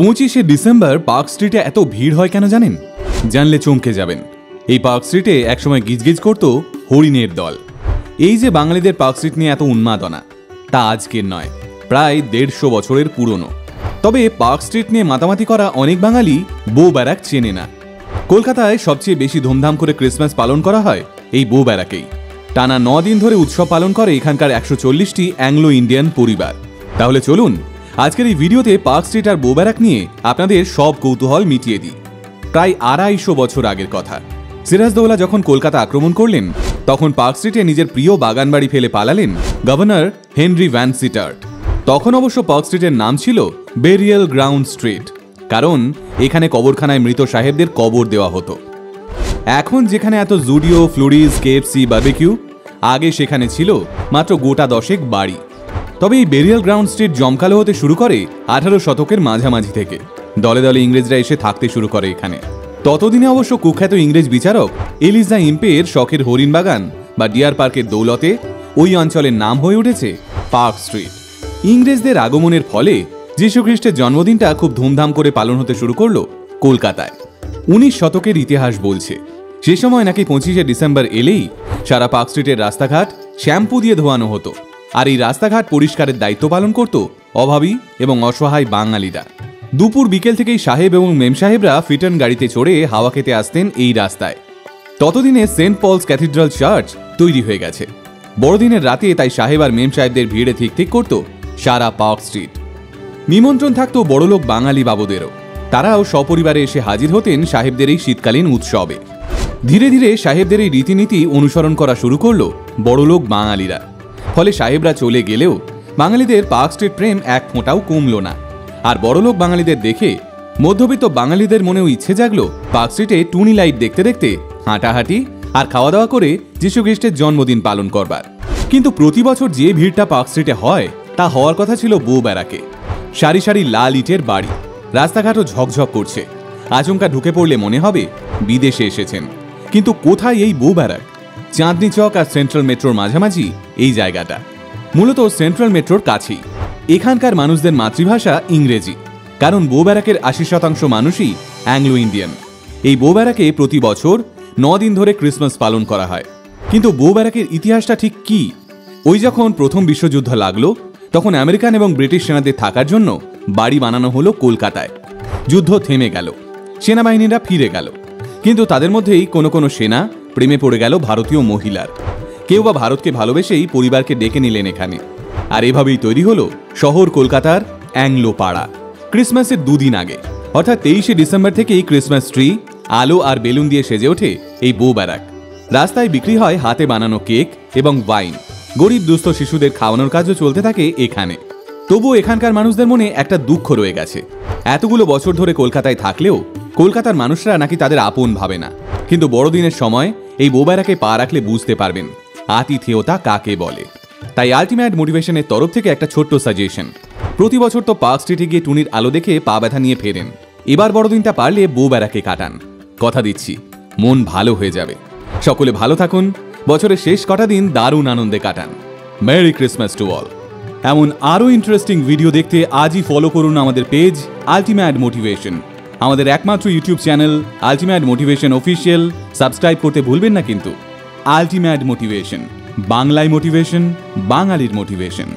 পঁচিশে December park স্ট্রিটে এত ভিড় হয় কেন জানেন? জানলে চমকে যাবেন। এই পার্ক স্ট্রিটে একসময় গিজগিজ করত হরিণের দল। এই যে বাঙালিদের পার্ক স্ট্রিট নিয়ে এত উন্মাদনা, তা আজকের নয়, প্রায় দেড়শো বছরের পুরনো। তবে পার্ক স্ট্রিট নিয়ে মাতামাতি করা অনেক বাঙালি বউ ব্যারাক চেনে না। কলকাতায় সবচেয়ে বেশি ধুমধাম করে ক্রিসমাস পালন করা হয় এই বউ ব্যারাকেই। টানা ন দিন ধরে উৎসব পালন করে এখানকার একশো চল্লিশটি অ্যাংলো ইন্ডিয়ান পরিবার। তাহলে চলুন আজকের এই ভিডিওতে পার্ক স্ট্রিট আর বউ ব্যারাক নিয়ে আপনাদের সব কৌতূহল মিটিয়ে দিই। প্রায় আড়াইশো বছর আগের কথা। সিরাজদৌলা যখন কলকাতা আক্রমণ করলেন, তখন পার্ক স্ট্রিটে নিজের প্রিয় বাগান বাড়ি ফেলে পালালেন গভর্নর হেনরি ভ্যান সিটার্ট। তখন অবশ্য পার্ক স্ট্রিটের নাম ছিল বেরিয়াল গ্রাউন্ড স্ট্রিট, কারণ এখানে কবরখানায় মৃত সাহেবদের কবর দেওয়া হতো। এখন যেখানে এত জুডিও ফ্লোরিজ কেএফসি, বার্বেকিউ, আগে সেখানে ছিল মাত্র গোটা দশেক বাড়ি। তবে এই বেরিয়াল গ্রাউন্ড স্ট্রিট জমকালো হতে শুরু করে আঠারো শতকের মাঝামাঝি থেকে। দলে দলে ইংরেজরা এসে থাকতে শুরু করে এখানে। ততদিনে অবশ্য কুখ্যাত ইংরেজ বিচারক এলিজা ইম্পের শখের হরিণ বাগান বা ডিয়ার পার্কের দৌলতে ওই অঞ্চলের নাম হয়ে উঠেছে পার্ক স্ট্রিট। ইংরেজদের আগমনের ফলে যীশুখ্রিস্টের জন্মদিনটা খুব ধুমধাম করে পালন হতে শুরু করল কলকাতায়। উনিশ শতকের ইতিহাস বলছে, সে সময় নাকি পঁচিশে ডিসেম্বর এলেই সারা পার্ক স্ট্রিটের রাস্তাঘাট শ্যাম্পু দিয়ে ধোয়ানো হতো। আর এই রাস্তাঘাট পরিষ্কারের দায়িত্ব পালন করত অভাবী এবং অসহায় বাঙালিরা। দুপুর বিকেল থেকেই সাহেব এবং মেম সাহেবরা ফিটন গাড়িতে চড়ে হাওয়া খেতে আসতেন এই রাস্তায়। ততদিনে সেন্ট পলস ক্যাথিড্রাল চার্চ তৈরি হয়ে গেছে। বড়দিনের রাতে তাই সাহেব আর মেম সাহেবদের ভিড়ে ঠিক ঠিক করত সারা পার্ক স্ট্রিট। নিমন্ত্রণ থাকতো বড়লোক বাঙালি বাবুদেরও। তারাও সপরিবারে এসে হাজির হতেন সাহেবদের এই শীতকালীন উৎসবে। ধীরে ধীরে সাহেবদের এই রীতিনীতি অনুসরণ করা শুরু করল বড়লোক বাঙালিরা। ফলে সাহেবরা চলে গেলেও বাঙালিদের পার্ক স্ট্রিট প্রেম এক ফোঁটাও কমল না। আর বড়লোক বাঙালিদের দেখে মধ্যবিত্ত বাঙালিদের মনেও ইচ্ছে জাগলো পার্ক স্ট্রিটে টুনি লাইট দেখতে দেখতে হাঁটাহাঁটি আর খাওয়া দাওয়া করে যীশুখ্রিস্টের জন্মদিন পালন করবার। কিন্তু প্রতি বছর যে ভিড়টা পার্ক স্ট্রিটে হয়, তা হওয়ার কথা ছিল বউ বেড়াকে। সারি সারি লাল ইটের বাড়ি। রাস্তাঘাটও ঝকঝক করছে। আচমকা ঢুকে পড়লে মনে হবে বিদেশে এসেছেন। কিন্তু কোথায় এই বউ ব্যারাক চাঁদনি চক আর সেন্ট্রাল মেট্রোর মাঝামাঝি এই জায়গাটা। মূলত সেন্ট্রাল মেট্রোর কাছেই। এখানকার মানুষদের মাতৃভাষা ইংরেজি, কারণ বউ ব্যারাকের আশি শতাংশ মানুষই অ্যাংলো ইন্ডিয়ান। এই বউ ব্যারাকে প্রতি বছর দিন ধরে ক্রিসমাস পালন করা হয়। কিন্তু বউ ব্যারাকের ইতিহাসটা ঠিক কি? ওই যখন প্রথম বিশ্বযুদ্ধ লাগল, তখন আমেরিকান এবং ব্রিটিশ সেনাদের থাকার জন্য বাড়ি বানানো হলো কলকাতায়। যুদ্ধ থেমে গেল, সেনাবাহিনীরা ফিরে গেল। কিন্তু তাদের মধ্যেই কোনো কোনো সেনা প্রেমে পড়ে গেল ভারতীয় মহিলার। কেউ বা ভারতকে ভালোবেসেই পরিবারকে ডেকে নিলেন এখানে। আর এভাবেই তৈরি হলো শহর কলকাতার অ্যাংলো পাড়া ক্রিসমাসের দুদিন আগে, অর্থাৎ তেইশে ডিসেম্বর থেকেই ক্রিসমাস ট্রি, আলো আর বেলুন দিয়ে সেজে ওঠে এই বউ ব্যারাক। রাস্তায় বিক্রি হয় হাতে বানানো কেক এবং ওয়াইন। গরিব দুস্থ শিশুদের খাওয়ানোর কাজও চলতে থাকে এখানে। তবুও এখানকার মানুষদের মনে একটা দুঃখ রয়ে গেছে। এতগুলো বছর ধরে কলকাতায় থাকলেও কলকাতার মানুষরা নাকি তাদের আপন ভাবে না। কিন্তু বড়দিনের সময় এই বোবারাকে পা রাখলে বুঝতে পারবেন আতিথেয়তা কাকে বলে। তাই আলটিমেট মোটিভেশনের তরফ থেকে একটা ছোট্ট সাজেশন। প্রতি বছর তো পার্ক স্ট্রিটে গিয়ে টুনির আলো দেখে পা ব্যথা নিয়ে ফেরেন। এবার বড়দিনটা পারলে বউ বেড়াকে কাটান। কথা দিচ্ছি, মন ভালো হয়ে যাবে। সকলে ভালো থাকুন, বছরের শেষ কটা দিন দারুণ আনন্দে কাটান। Merry Christmas to all. এমন আরও ইন্টারেস্টিং ভিডিও দেখতে আজই ফলো করুন আমাদের পেজ আলটিমেট মোটিভেশন আমাদের একমাত্র YouTube channel ultimate motivation official subscribe করতে ভুলবেন না কিন্তু। আলটিমেট মোটিভেশন বাংলায় মোটিভেশন বাঙালির মোটিভেশন